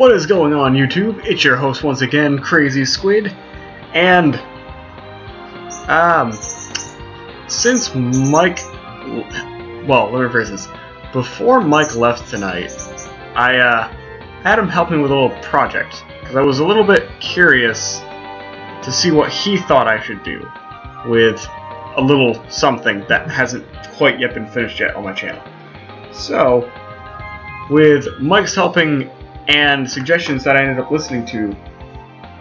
What is going on, YouTube? It's your host once again, Crazy Squid, and um, since Mike, well, let me rephrase this. Before Mike left tonight, I uh, had him help me with a little project because I was a little bit curious to see what he thought I should do with a little something that hasn't quite yet been finished yet on my channel. So, with Mike's helping and suggestions that I ended up listening to,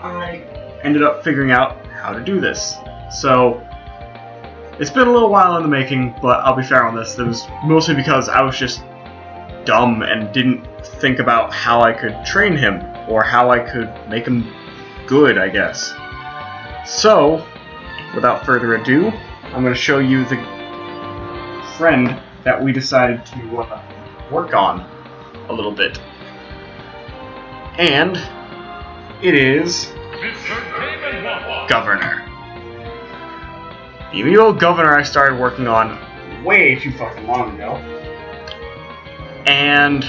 I ended up figuring out how to do this. So, it's been a little while in the making, but I'll be fair on this. It was mostly because I was just dumb and didn't think about how I could train him or how I could make him good, I guess. So, without further ado, I'm going to show you the friend that we decided to uh, work on a little bit and it is Governor. The amiibo Governor I started working on way too fucking long ago. And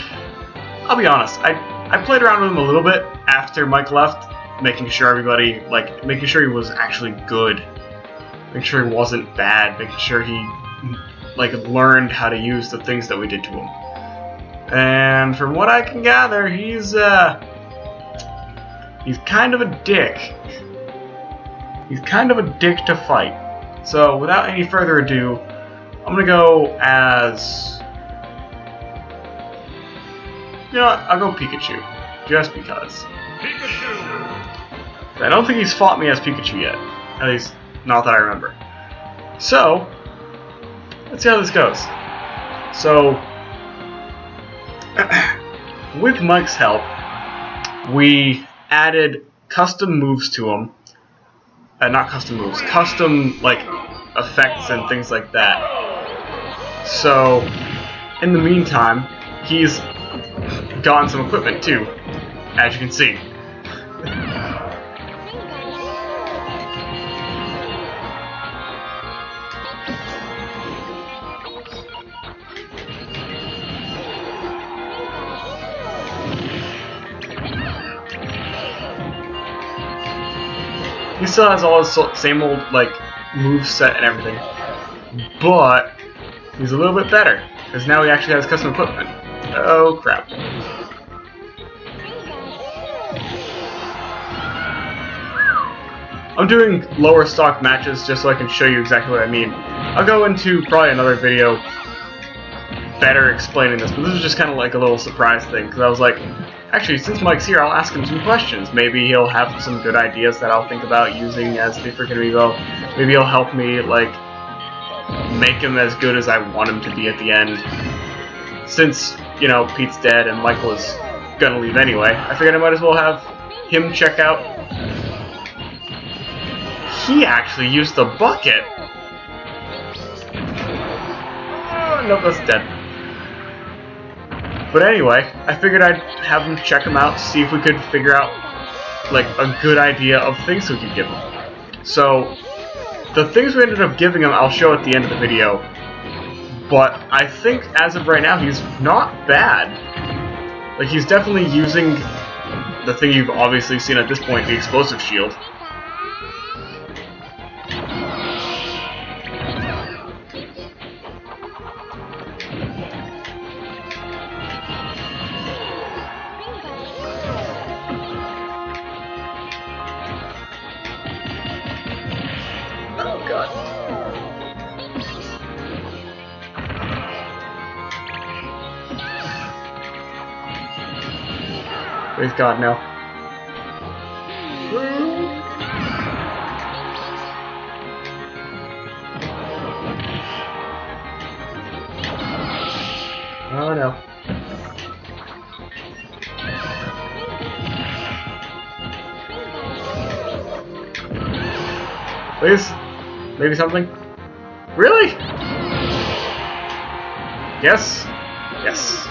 I'll be honest, I, I played around with him a little bit after Mike left, making sure everybody, like, making sure he was actually good. Making sure he wasn't bad, making sure he, like, learned how to use the things that we did to him. And from what I can gather, he's, uh, He's kind of a dick. He's kind of a dick to fight. So, without any further ado, I'm gonna go as... You know what? I'll go Pikachu. Just because. Pikachu! I don't think he's fought me as Pikachu yet. At least, not that I remember. So, let's see how this goes. So, with Mike's help, we added custom moves to him. Uh, not custom moves, custom like effects and things like that. So, in the meantime, he's gotten some equipment too, as you can see. He still has all his same old like move set and everything, but he's a little bit better because now he actually has custom equipment. Oh crap! I'm doing lower stock matches just so I can show you exactly what I mean. I'll go into probably another video better explaining this, but this is just kind of like a little surprise thing because I was like, Actually, since Mike's here, I'll ask him some questions. Maybe he'll have some good ideas that I'll think about using as the freaking Amiibo. Maybe he'll help me, like, make him as good as I want him to be at the end. Since, you know, Pete's dead and Michael is gonna leave anyway, I figured I might as well have him check out... He actually used the bucket! Oh, nope, that's dead. But anyway, I figured I'd have him check them out, see if we could figure out like a good idea of things we could give him. So, the things we ended up giving him, I'll show at the end of the video. But I think as of right now, he's not bad. Like he's definitely using the thing you've obviously seen at this point, the explosive shield. Praise God, no. Oh no. Please? Maybe something? Really? Yes? Yes.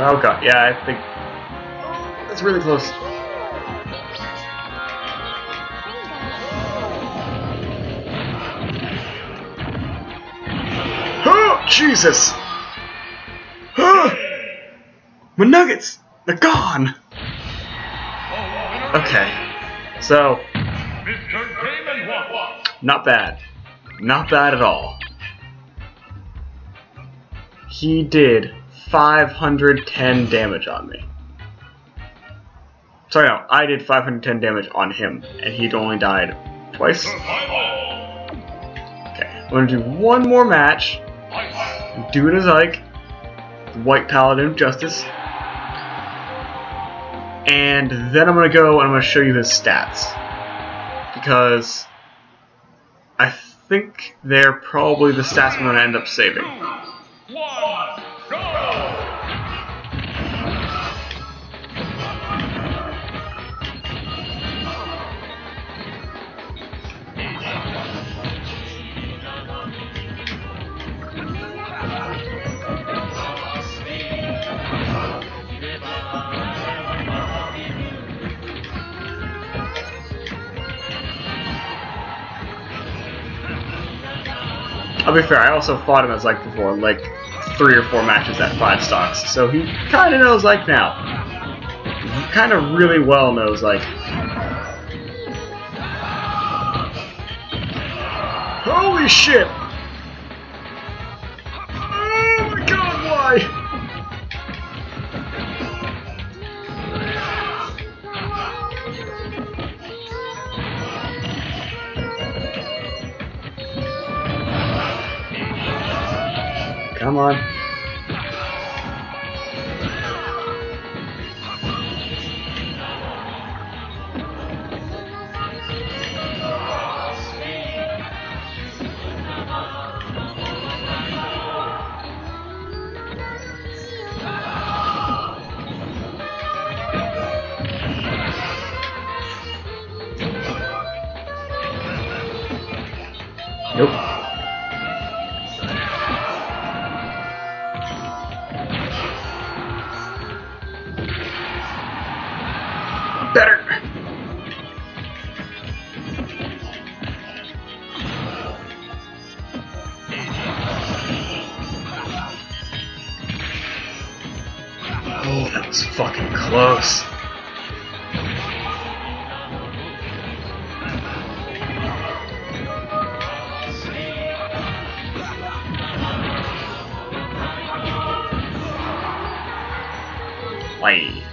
Oh god, yeah, I think that's really close. Oh, Jesus! Ah! My nuggets! They're gone! Okay. So, not bad. Not bad at all. He did 510 damage on me. Sorry, no, I did 510 damage on him, and he'd only died twice. Okay, I'm gonna do one more match. Do it as Ike, White Paladin of Justice. And then I'm gonna go and I'm gonna show you his stats. Because I think they're probably the stats I'm gonna end up saving. I'll be fair, I also fought him as like before, like three or four matches at five stocks, so he kind of knows like now. He kind of really well knows like. Holy shit! On. Fucking close. Wait.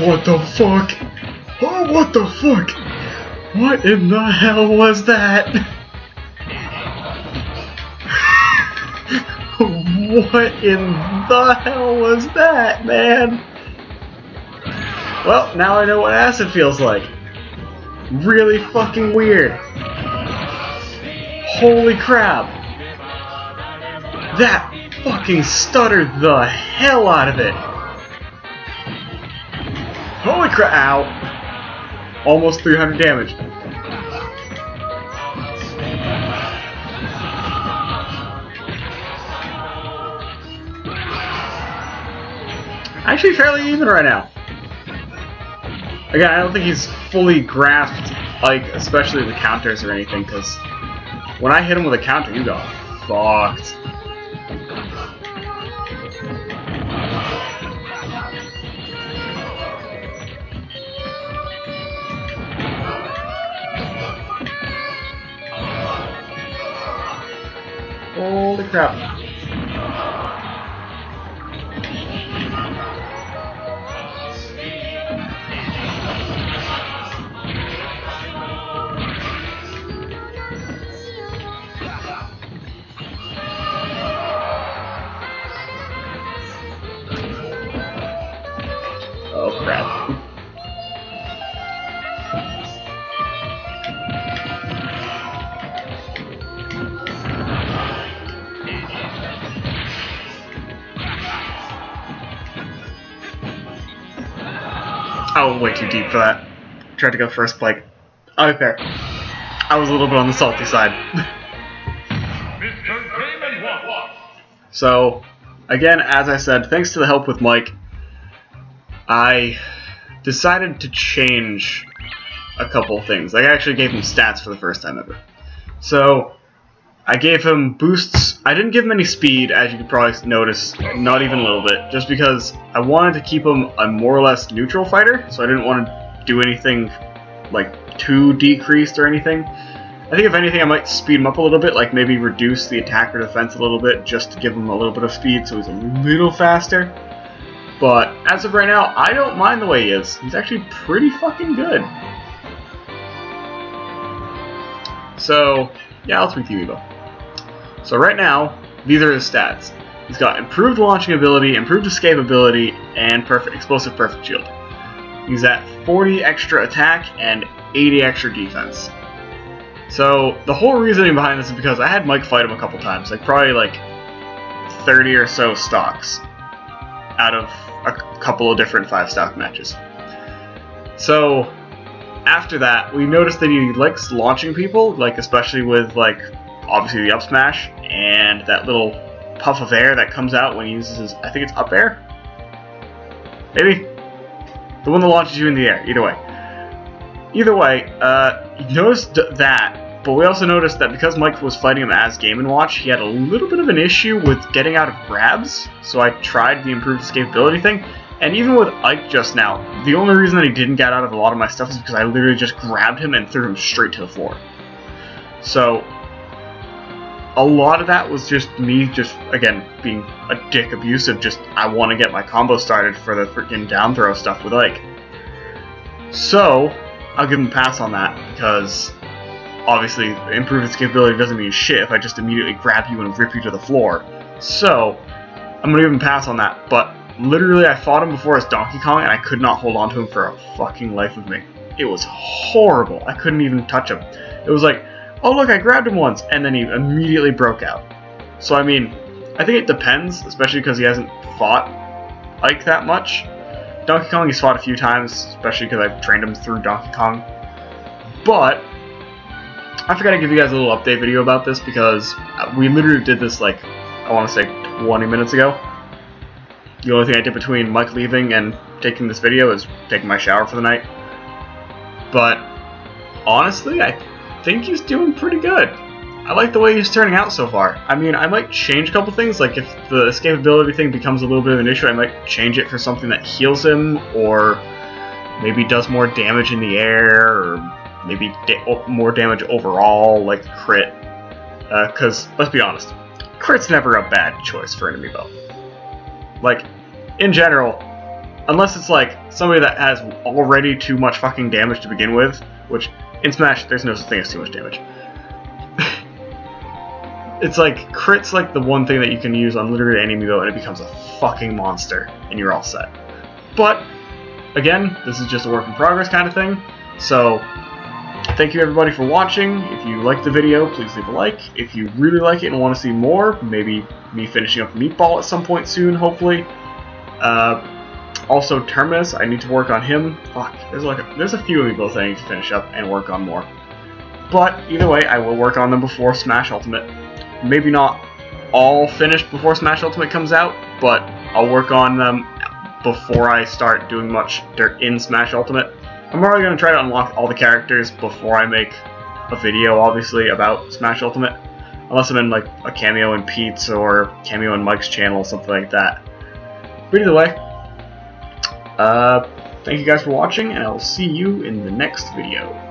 What the fuck? Oh, what the fuck? What in the hell was that? What in the hell was that, man? Well, now I know what acid feels like. Really fucking weird. Holy crap. That fucking stuttered the hell out of it. Holy crap! Ow! Almost 300 damage. Actually, fairly even right now. Again, I don't think he's fully grasped, like, especially the counters or anything, because when I hit him with a counter, you got fucked. Holy crap. I went way too deep for that. Tried to go first, like, oh, fair. I was a little bit on the salty side. so, again, as I said, thanks to the help with Mike, I decided to change a couple things. Like, I actually gave him stats for the first time ever. So, I gave him boosts. I didn't give him any speed, as you could probably notice, not even a little bit, just because I wanted to keep him a more or less neutral fighter, so I didn't want to do anything like too decreased or anything. I think if anything I might speed him up a little bit, like maybe reduce the attack or defense a little bit just to give him a little bit of speed so he's a little faster. But as of right now, I don't mind the way he is. He's actually pretty fucking good. So, yeah, let's tweak the amiibo. So right now, these are his stats. He's got improved launching ability, improved escape ability, and perfect explosive perfect shield. He's at 40 extra attack and 80 extra defense. So the whole reasoning behind this is because I had Mike fight him a couple times, like probably like 30 or so stocks out of a couple of different five stock matches. So after that, we noticed that he likes launching people, like especially with like obviously the up smash and that little puff of air that comes out when he uses his I think it's up air? Maybe? The one that launches you in the air, either way. Either way, uh, you noticed that, but we also noticed that because Mike was fighting him as Game & Watch, he had a little bit of an issue with getting out of grabs, so I tried the improved escapability thing, and even with Ike just now, the only reason that he didn't get out of a lot of my stuff is because I literally just grabbed him and threw him straight to the floor. So, a lot of that was just me just, again, being a dick abusive, just I want to get my combo started for the freaking down throw stuff with Ike. So, I'll give him a pass on that, because obviously improved capability doesn't mean shit if I just immediately grab you and rip you to the floor. So, I'm to give him a pass on that, but literally I fought him before as Donkey Kong and I could not hold on to him for a fucking life of me. It was horrible. I couldn't even touch him. It was like, oh look, I grabbed him once, and then he immediately broke out. So I mean, I think it depends, especially because he hasn't fought Ike that much. Donkey Kong he's fought a few times, especially because I've trained him through Donkey Kong. But I forgot to give you guys a little update video about this because uh, we literally did this like I want to say 20 minutes ago. The only thing I did between Mike leaving and taking this video is taking my shower for the night. But honestly, I think he's doing pretty good. I like the way he's turning out so far. I mean, I might change a couple things, like if the escapability thing becomes a little bit of an issue, I might change it for something that heals him, or maybe does more damage in the air, or maybe da more damage overall, like crit. Because, uh, let's be honest, crit's never a bad choice for an amiibo. Like, in general, unless it's like somebody that has already too much fucking damage to begin with, which in Smash, there's no such thing as too much damage. it's like, crit's like the one thing that you can use on literally any amiibo and it becomes a fucking monster, and you're all set. But, again, this is just a work in progress kind of thing, so thank you everybody for watching. If you liked the video, please leave a like. If you really like it and want to see more, maybe me finishing up Meatball at some point soon, hopefully. Uh, also, Terminus, I need to work on him. Fuck, there's like a, there's a few amiibos that I need to finish up and work on more. But either way, I will work on them before Smash Ultimate. Maybe not all finished before Smash Ultimate comes out, but I'll work on them before I start doing much dirt in Smash Ultimate. I'm already going to try to unlock all the characters before I make a video, obviously, about Smash Ultimate. Unless I'm in, like, a cameo in Pete's or cameo in Mike's channel, or something like that. But either way, uh, thank you guys for watching, and I will see you in the next video.